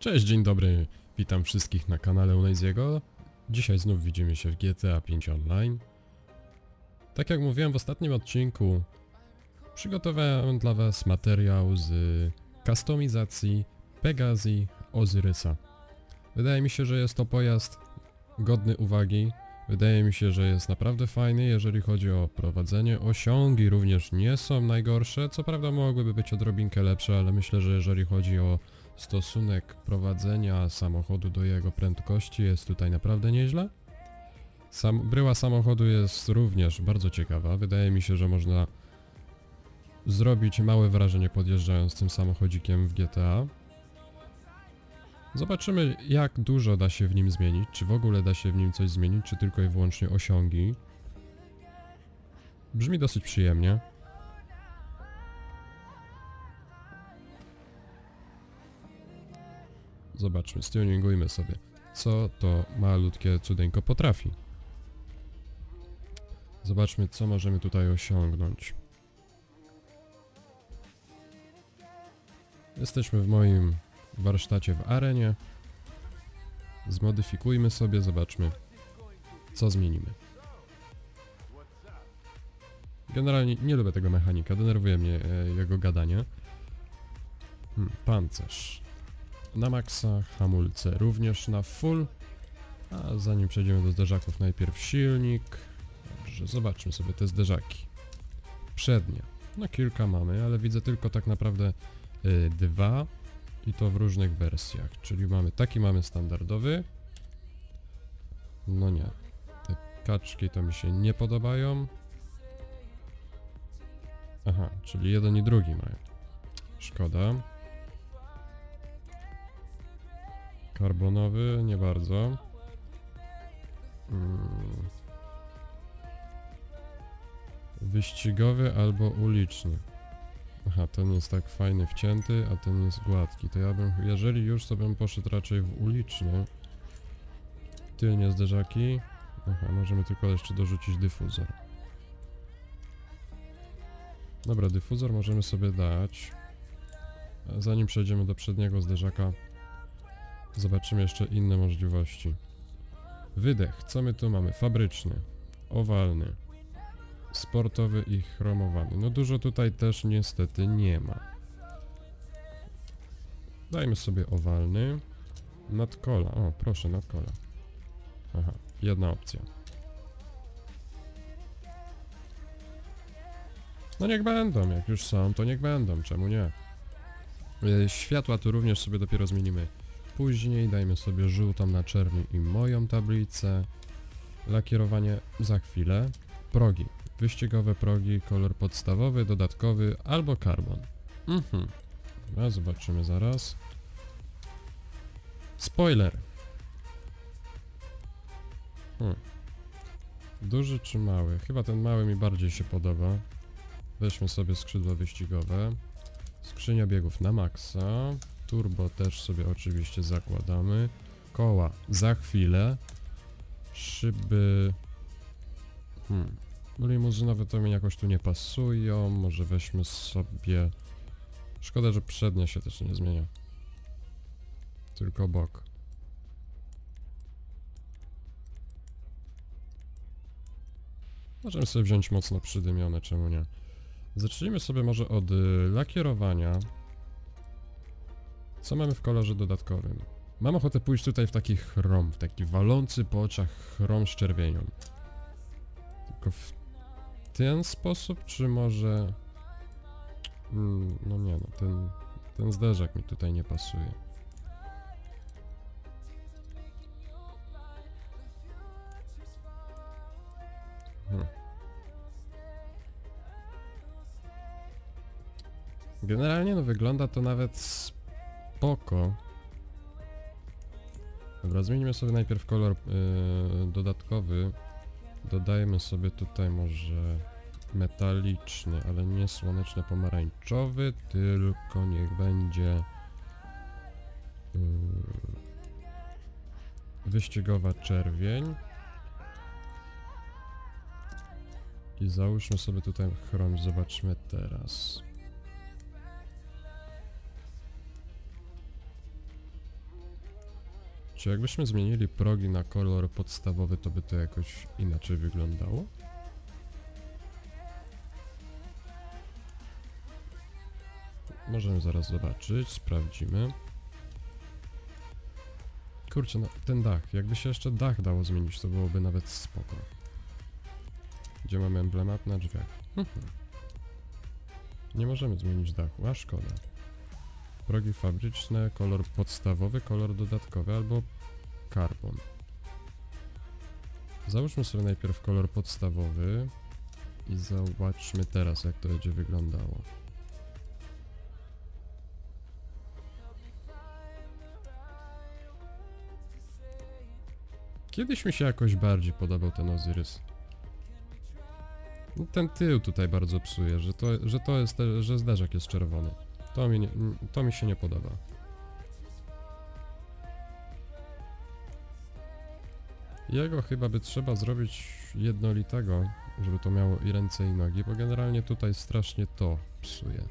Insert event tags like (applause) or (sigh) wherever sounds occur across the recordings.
Cześć, dzień dobry, witam wszystkich na kanale Unaziego. Dzisiaj znów widzimy się w GTA 5 Online. Tak jak mówiłem w ostatnim odcinku, przygotowałem dla was materiał z kustomizacji Pegasi Ozyrysa. Wydaje mi się, że jest to pojazd godny uwagi. Wydaje mi się, że jest naprawdę fajny, jeżeli chodzi o prowadzenie. Osiągi również nie są najgorsze, co prawda mogłyby być odrobinkę lepsze, ale myślę, że jeżeli chodzi o stosunek prowadzenia samochodu do jego prędkości jest tutaj naprawdę nieźle. Sam, bryła samochodu jest również bardzo ciekawa. Wydaje mi się, że można zrobić małe wrażenie podjeżdżając tym samochodzikiem w GTA. Zobaczymy jak dużo da się w nim zmienić, czy w ogóle da się w nim coś zmienić, czy tylko i wyłącznie osiągi. Brzmi dosyć przyjemnie. Zobaczmy, stuningujmy sobie, co to malutkie cudeńko potrafi. Zobaczmy, co możemy tutaj osiągnąć. Jesteśmy w moim warsztacie w arenie. Zmodyfikujmy sobie, zobaczmy, co zmienimy. Generalnie nie lubię tego mechanika, denerwuje mnie e, jego gadanie. Hmm, pancerz na maksa, hamulce również na full. A zanim przejdziemy do zderzaków, najpierw silnik. Dobrze, zobaczmy sobie te zderzaki. Przednie. No kilka mamy, ale widzę tylko tak naprawdę y, dwa i to w różnych wersjach. Czyli mamy taki mamy standardowy. No nie. Te kaczki to mi się nie podobają. Aha, czyli jeden i drugi mają. Szkoda. Karbonowy, nie bardzo. Hmm. Wyścigowy albo uliczny. Aha, ten jest tak fajny wcięty, a ten jest gładki. To ja bym, jeżeli już, to bym poszedł raczej w uliczny. Tylnie zderzaki. Aha, możemy tylko jeszcze dorzucić dyfuzor. Dobra, dyfuzor możemy sobie dać. Zanim przejdziemy do przedniego zderzaka, Zobaczymy jeszcze inne możliwości. Wydech. Co my tu mamy? Fabryczny, owalny, sportowy i chromowany. No dużo tutaj też niestety nie ma. Dajmy sobie owalny. Nadkola. O, proszę, nadkola. Aha, jedna opcja. No niech będą, jak już są, to niech będą, czemu nie? E, światła tu również sobie dopiero zmienimy później. Dajmy sobie żółtą na czerni i moją tablicę. Lakierowanie za chwilę. Progi. Wyścigowe progi, kolor podstawowy, dodatkowy albo karbon. Mhm. Zobaczymy zaraz. Spoiler. Hmm. Duży czy mały? Chyba ten mały mi bardziej się podoba. Weźmy sobie skrzydła wyścigowe. Skrzynia biegów na maksa. Turbo też sobie oczywiście zakładamy. Koła za chwilę. Szyby... Hmm. No limuzynowe to mi jakoś tu nie pasują. Może weźmy sobie... Szkoda, że przednia się też nie zmienia. Tylko bok. Możemy sobie wziąć mocno przydymione, czemu nie. Zacznijmy sobie może od y, lakierowania. Co mamy w kolorze dodatkowym? Mam ochotę pójść tutaj w taki chrom, w taki walący po oczach chrom z czerwienią. Tylko w ten sposób, czy może... Mm, no nie no, ten, ten zderzak mi tutaj nie pasuje. Hmm. Generalnie no wygląda to nawet spoko. Dobra, zmienimy sobie najpierw kolor yy, dodatkowy. Dodajmy sobie tutaj może metaliczny, ale nie słoneczny pomarańczowy, tylko niech będzie yy, wyścigowa czerwień. I załóżmy sobie tutaj chrom, zobaczmy teraz. Czy jakbyśmy zmienili progi na kolor podstawowy, to by to jakoś inaczej wyglądało? Możemy zaraz zobaczyć, sprawdzimy. Kurczę, no, ten dach. Jakby się jeszcze dach dało zmienić, to byłoby nawet spoko. Gdzie mamy emblemat na drzwiach. Mhm. Nie możemy zmienić dachu, a szkoda. Progi fabryczne, kolor podstawowy, kolor dodatkowy albo karbon. Załóżmy sobie najpierw kolor podstawowy i zobaczmy teraz jak to będzie wyglądało. Kiedyś mi się jakoś bardziej podobał ten Ozyrys. Ten tył tutaj bardzo psuje, że to, że to jest, że zderzak jest czerwony. To mi, nie, to mi się nie podoba. Jego chyba by trzeba zrobić jednolitego, żeby to miało i ręce i nogi, bo generalnie tutaj strasznie to psuje.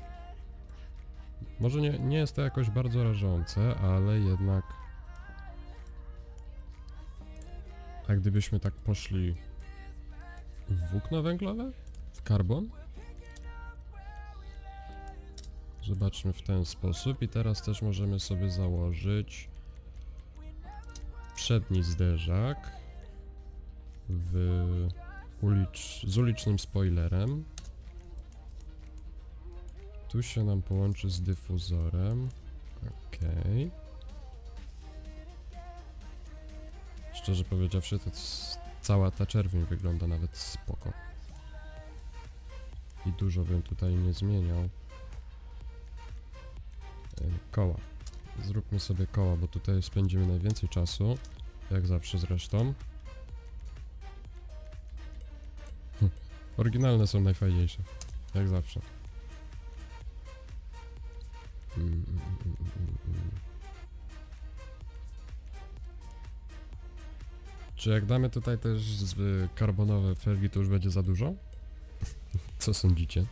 Może nie, nie jest to jakoś bardzo rażące, ale jednak... A gdybyśmy tak poszli w włókna węglowe? W karbon? Zobaczmy w ten sposób i teraz też możemy sobie założyć przedni zderzak w ulicz, z ulicznym spoilerem. Tu się nam połączy z dyfuzorem. Okej. Szczerze powiedziawszy, to cała ta czerwień wygląda nawet spoko. I dużo bym tutaj nie zmieniał. Koła. Zróbmy sobie koła, bo tutaj spędzimy najwięcej czasu. Jak zawsze zresztą. (laughs) Oryginalne są najfajniejsze. Jak zawsze. Czy jak damy tutaj też karbonowe felgi, to już będzie za dużo? (laughs) Co sądzicie?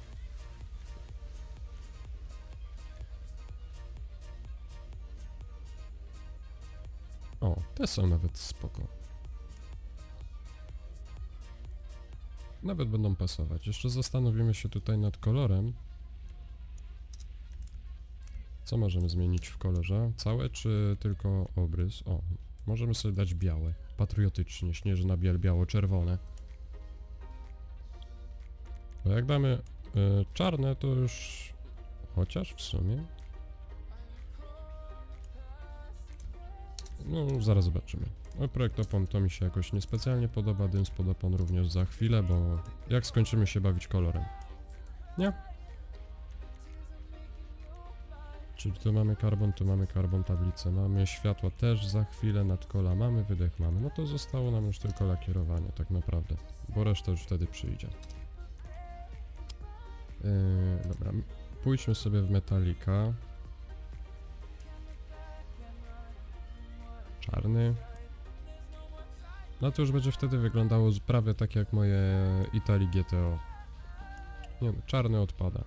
Te są nawet spoko. Nawet będą pasować. Jeszcze zastanowimy się tutaj nad kolorem. Co możemy zmienić w kolorze? Całe czy tylko obrys? O, możemy sobie dać białe. Patriotycznie, śnieżna biel, biało-czerwone. Bo jak damy y, czarne, to już... Chociaż w sumie... No, zaraz zobaczymy. Projekt opon to mi się jakoś niespecjalnie podoba, dym spod opon również za chwilę, bo jak skończymy się bawić kolorem. Nie? Czyli tu mamy karbon, tu mamy karbon, tablicę mamy, światła też za chwilę, nadkola mamy, wydech mamy. No to zostało nam już tylko lakierowanie tak naprawdę, bo reszta już wtedy przyjdzie. Yy, dobra, pójdźmy sobie w metalika. Czarny. No to już będzie wtedy wyglądało prawie tak jak moje Italii GTO. Nie no, czarny odpada.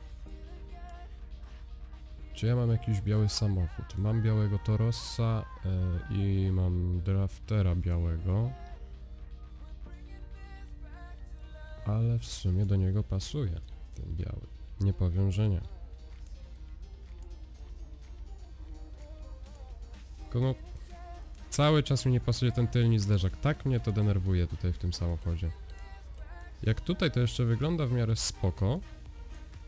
Czy ja mam jakiś biały samochód? Mam białego Torossa e, i mam Draftera białego. Ale w sumie do niego pasuje ten biały. Nie powiem, że nie. Tylko no, cały czas mi nie pasuje ten tylny zderzak. Tak mnie to denerwuje tutaj w tym samochodzie. Jak tutaj to jeszcze wygląda w miarę spoko,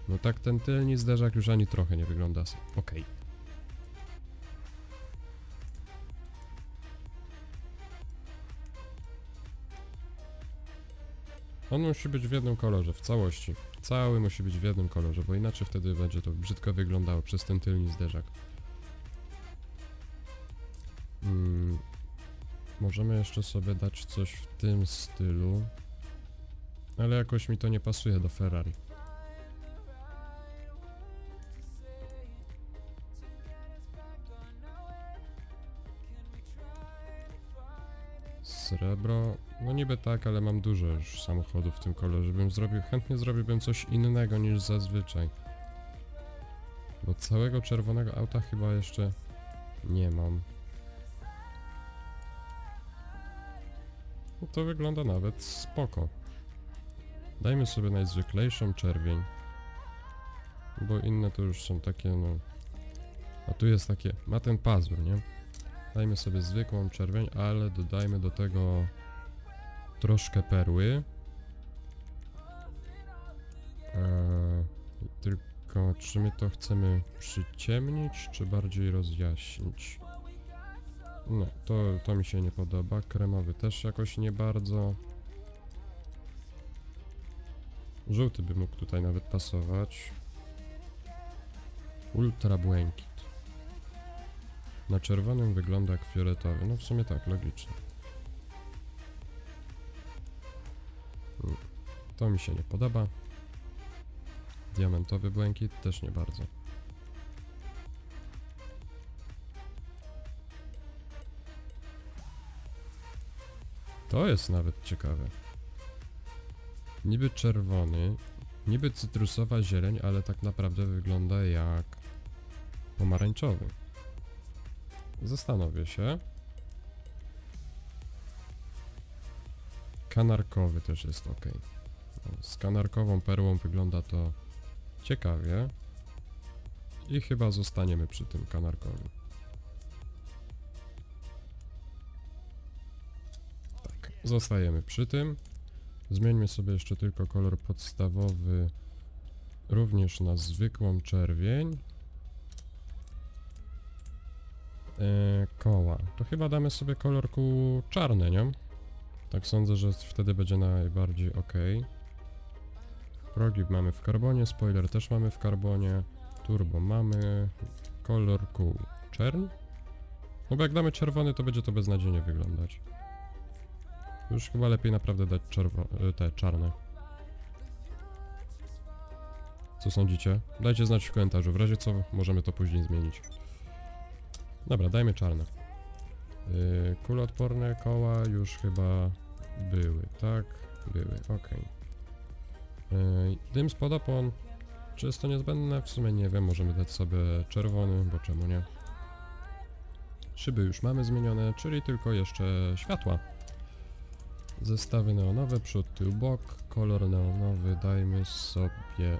no tak ten tylny zderzak już ani trochę nie wygląda okej. On musi być w jednym kolorze, w całości. Cały musi być w jednym kolorze, bo inaczej wtedy będzie to brzydko wyglądało przez ten tylny zderzak. Możemy jeszcze sobie dać coś w tym stylu, ale jakoś mi to nie pasuje do Ferrari. Srebro, no niby tak, ale mam dużo już samochodów w tym kolorze, bym zrobił, chętnie zrobiłbym coś innego niż zazwyczaj. Bo całego czerwonego auta chyba jeszcze nie mam. No to wygląda nawet spoko. Dajmy sobie najzwyklejszą czerwień. Bo inne to już są takie, no... A tu jest takie, ma ten pazur, nie? Dajmy sobie zwykłą czerwień, ale dodajmy do tego troszkę perły. Eee, tylko czy my to chcemy przyciemnić, czy bardziej rozjaśnić? No, to, to mi się nie podoba. Kremowy też jakoś nie bardzo. Żółty by mógł tutaj nawet pasować. Ultra błękit. Na czerwonym wygląda jak fioletowy. No w sumie tak, logicznie. Mm, To mi się nie podoba. Diamentowy błękit też nie bardzo. To jest nawet ciekawe. Niby czerwony, niby cytrusowa zieleń, ale tak naprawdę wygląda jak pomarańczowy. Zastanowię się. Kanarkowy też jest ok. Z kanarkową perłą wygląda to ciekawie. I chyba zostaniemy przy tym kanarkowym. Zostajemy przy tym. Zmieńmy sobie jeszcze tylko kolor podstawowy również na zwykłą czerwień. E, koła. To chyba damy sobie kolorku czarny, nie? Tak sądzę, że wtedy będzie najbardziej ok. Progi mamy w karbonie, spoiler też mamy w karbonie, turbo mamy, kolor kół czern. No bo jak damy czerwony, to będzie to beznadziejnie wyglądać. Już chyba lepiej naprawdę dać y, te czarne. Co sądzicie? Dajcie znać w komentarzu, w razie co możemy to później zmienić. Dobra, dajmy czarne. Yy, kuloodporne koła już chyba były, tak? Były, ok. Dym spod opon. Czy jest to niezbędne? W sumie nie wiem, możemy dać sobie czerwony, bo czemu nie? Szyby już mamy zmienione, czyli tylko jeszcze światła. Zestawy neonowe, przód, tył, bok, kolor neonowy dajmy sobie...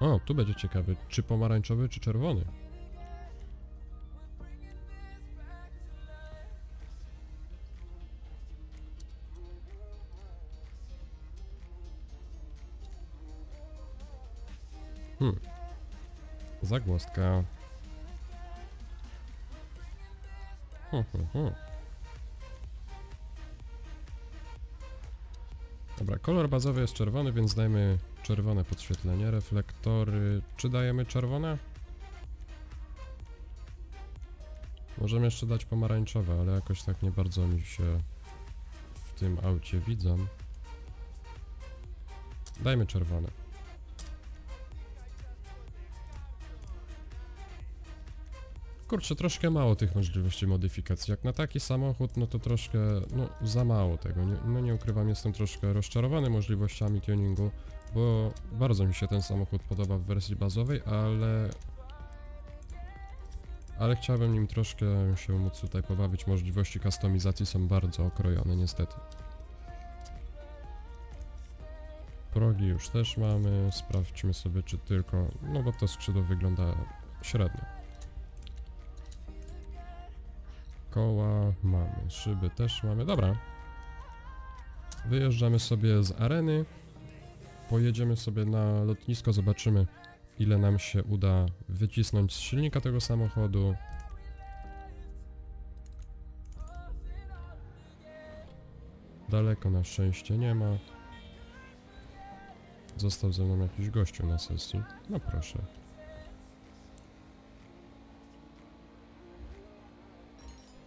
O, tu będzie ciekawy, czy pomarańczowy, czy czerwony. Hmm. Zagłostka. Hm, hm, hm. Dobra, kolor bazowy jest czerwony, więc dajmy czerwone podświetlenie. Reflektory. Czy dajemy czerwone? Możemy jeszcze dać pomarańczowe, ale jakoś tak nie bardzo mi się w tym aucie widzą. Dajmy czerwone. Kurczę, troszkę mało tych możliwości modyfikacji. Jak na taki samochód, no to troszkę, no za mało tego. Nie, no nie ukrywam, jestem troszkę rozczarowany możliwościami tuningu, bo bardzo mi się ten samochód podoba w wersji bazowej, ale... Ale chciałbym nim troszkę się móc tutaj pobawić. Możliwości kustomizacji są bardzo okrojone, niestety. Progi już też mamy. Sprawdźmy sobie, czy tylko... No bo to skrzydło wygląda średnio. Koła mamy, szyby też mamy. Dobra. Wyjeżdżamy sobie z areny. Pojedziemy sobie na lotnisko, zobaczymy ile nam się uda wycisnąć z silnika tego samochodu. Daleko na szczęście nie ma. Został ze mną jakiś gościu na sesji. No proszę.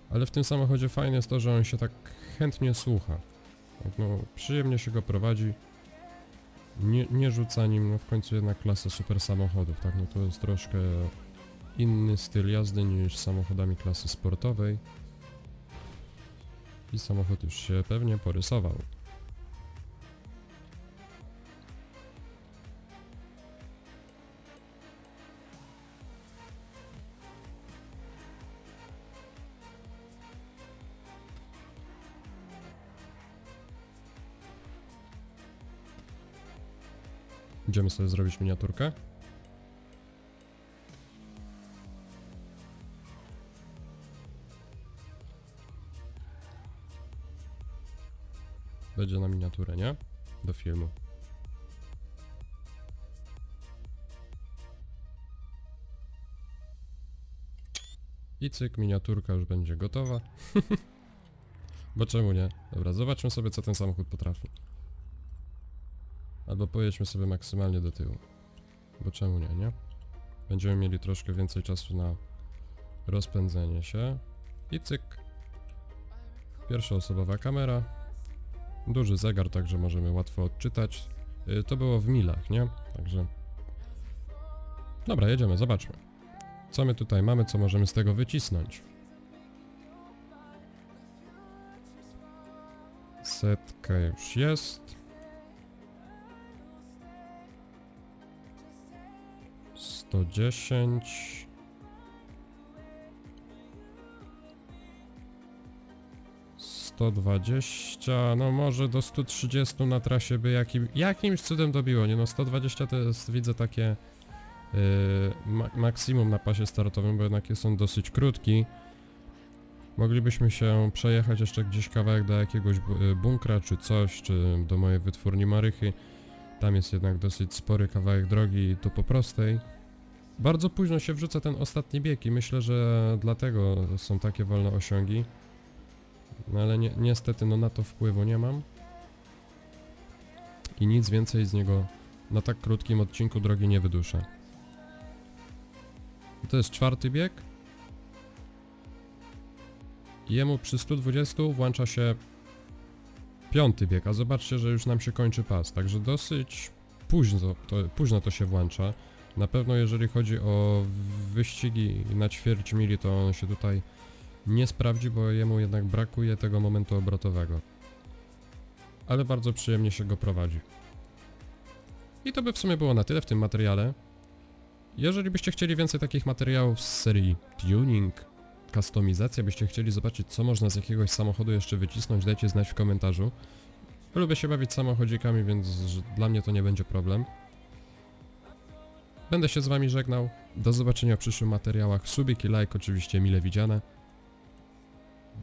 Ale w tym samochodzie fajne jest to, że on się tak chętnie słucha. Tak, no, przyjemnie się go prowadzi. Nie, nie rzuca nim, no w końcu jednak klasa super samochodów, tak? No to jest troszkę inny styl jazdy niż samochodami klasy sportowej. I samochód już się pewnie porysował. Idziemy sobie zrobić miniaturkę. Będzie na miniaturę, nie? Do filmu. I cyk, miniaturka już będzie gotowa. (laughs) Bo czemu nie? Dobra, zobaczmy sobie co ten samochód potrafi. Albo pojedźmy sobie maksymalnie do tyłu. Bo czemu nie, nie? Będziemy mieli troszkę więcej czasu na rozpędzenie się. I cyk. Pierwszoosobowa kamera. Duży zegar, także możemy łatwo odczytać. Y, To było w milach, nie? Także... Dobra, jedziemy, zobaczmy. Co my tutaj mamy, co możemy z tego wycisnąć? Setka już jest. 110. Sto dwadzieścia, no może do 130 na trasie by jakim, jakimś cudem dobiło, nie no 120 to jest widzę takie yy, ma maksimum na pasie startowym, bo jednak on dosyć krótki. Moglibyśmy się przejechać jeszcze gdzieś kawałek do jakiegoś y, bunkra czy coś, czy do mojej wytwórni Marychy. Tam jest jednak dosyć spory kawałek drogi i to po prostej. Bardzo późno się wrzuca ten ostatni bieg i myślę, że dlatego są takie wolne osiągi. No ale ni niestety no na to wpływu nie mam. I nic więcej z niego na tak krótkim odcinku drogi nie wyduszę. To jest czwarty bieg. Jemu przy 120 włącza się piąty bieg, a zobaczcie, że już nam się kończy pas, także dosyć późno to, późno to się włącza. Na pewno jeżeli chodzi o wyścigi na ćwierć mili, to on się tutaj nie sprawdzi, bo jemu jednak brakuje tego momentu obrotowego. Ale bardzo przyjemnie się go prowadzi. I to by w sumie było na tyle w tym materiale. Jeżeli byście chcieli więcej takich materiałów z serii tuning, kustomizacja, byście chcieli zobaczyć co można z jakiegoś samochodu jeszcze wycisnąć, dajcie znać w komentarzu. Lubię się bawić samochodzikami, więc dla mnie to nie będzie problem. Będę się z wami żegnał. Do zobaczenia w przyszłych materiałach. Subik i like oczywiście mile widziane.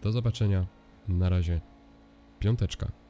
Do zobaczenia. Na razie. Piąteczka.